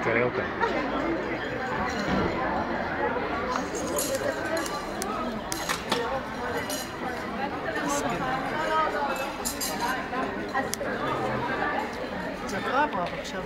и тарелка. Закрывай, папа, все.